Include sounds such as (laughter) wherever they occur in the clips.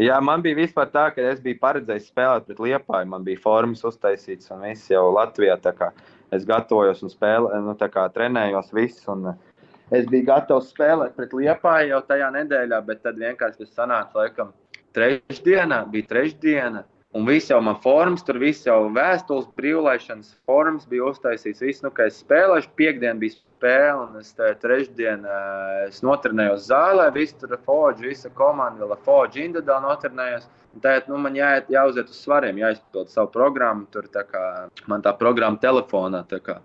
Jā, man bija vispār tā, ka es biju paredzējis spēlēt pret Liepāju. Man bija formas uztaisīts, un viss jau Latvijā. Es gatavojos un spēlēju, nu, trenējos visus. Un, es biju gatavs spēlēt pret Liepāju jau tajā nedēļā, bet tad vienkārši tas sanāca, laikam, trešdienā. Bija trešdiena, Un viss jau man formas, tur viss jau vēstules, brīvlaišanas formas bija uztaisīts. Viss, nu, kā es spēlēju, piekdien bija spēle, un es trešdien es notrenējos zālē. Visi tur Forge, visa komanda, vēl Forge individuāli notrenējos. Tagad nu, man jāiet, jāuziet uz svariem, jāizpild savu programmu. Tur tā kā man tā programma telefonā. Tā kā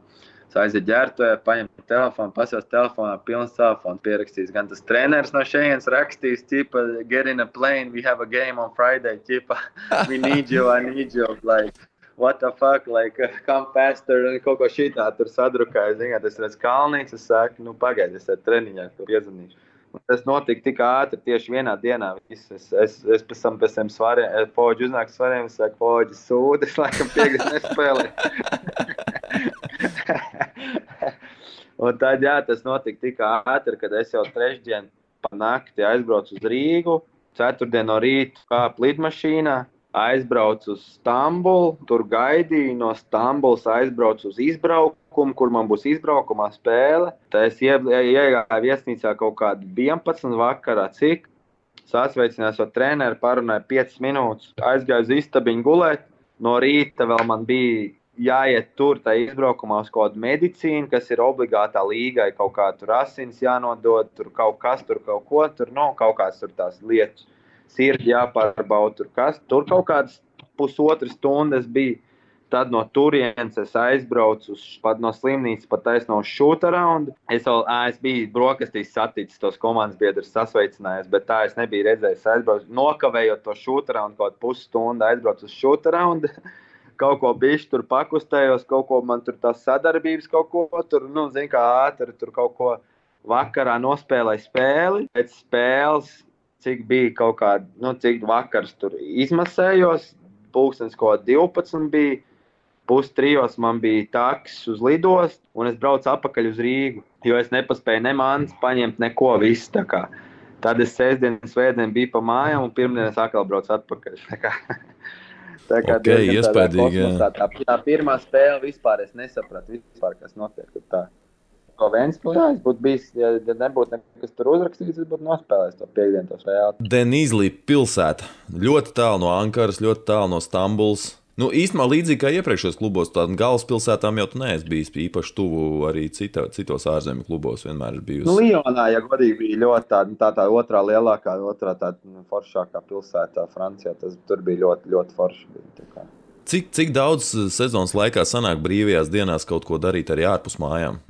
aiziet ģērbtuvē, paņem telefonu, pasaules telefonā, pilns telefons pierakstīs. Gan tas treneris no šejienes rakstīs, tipa, get in a plane, we have a game on Friday, tipa, we need you, I need you. Like, what the fuck, like, come faster, un kaut ko šitā tur sadrukāja. Zināt, es redzu kalnīcu, es saku, nu, pagaidi, es ar treniņā piezvanīšu. Tas notika tik ātri, tieši vienā dienā. Es, es, es, es pēc tam pēc tam svariem, poģi uznāk svariem, es saku, poģi sūdi, es (laughs) laikam piegas nespēlēju. Un tad, jā, tas notika tik ātri, kad es jau trešdien pa nakti aizbraucu uz Rīgu, ceturtdien no rīta kāpu lidmašīnā, aizbraucu uz Stambulu, tur gaidīju, no Stambulas aizbraucu uz izbraukumu, kur man būs izbraukumā spēle. Tad es iegāju viesnīcā kaut kādā 11 vakarā, cik sasveicinājos ar treneru, parunāju 5 minūtes, aizgāju uz istabiņu gulēt. No rīta vēl man bija jāiet tur, tā izbraukumā uz kaut kādu medicīnu, kas ir obligātā līgai, kaut kā tur asins jānodod, tur kaut kas, tur kaut ko, tur nav no, kaut kādas tur tās lietas, sirds jāpārbauda, tur kas, tur kaut kādas pusotras stundas bija. Tad no turienes es aizbraucu uz, pat no slimnīcas, pat taisno uz šūta raundu. Es vēl ā, es biju brokastīs saticis tos komandas biedrus, sasveicinājies, bet tā es nebiju redzējis. Aizbraucu, nokavējot to šūta raundu, kaut pusstundu aizbraucu uz šūta raundu. Kaut ko bijuši tur pakustējos, kaut ko man tur tās sadarbības, kaut ko tur, nu, zin, kā ātri tur kaut ko vakarā nospēlēju spēli. Pēc spēles, cik bija kaut kā, nu, cik vakars tur izmasējos, pulkstens ko 12 bija. Pustrijos man bija taks uz lidostu, un es braucu atpakaļ uz Rīgu. Jo es nepaspēju ne mānus paņemt, neko visu. Tad es sēžamā svētdienā biju pa mājām, un pirmdien es atkal braucu atpakaļ. (laughs) Tā kā okay, iespējīgi, tā, tā, tā pirmā spēle vispār es nesapratu, vispār, kas notiek. Tā. Ko Vēnspilsē es būtu bijis, ja nebūtu nekas tur uzrakstīts, es būtu nospēlējis to piekdienu spēli. Denīzlī pilsēta ļoti tālu no Ankaras, ļoti tālu no Stambulas. Nu, īstenībā līdzīgi kā iepriekšējos klubos, tādām galvaspilsētām jau tu neesi bijis īpaši tuvu arī cita, citos ārzemju klubos. Vienmēr ir bijusi. Nu, Lionā, ja godīgi, bija ļoti tā, tā, tā otrā lielākā, otrā tā nu, foršākā pilsētā Francijā. Tas tur bija ļoti, ļoti forši. Bija, cik, cik daudz sezonas laikā sanāk brīvajās dienās kaut ko darīt arī ārpus mājām?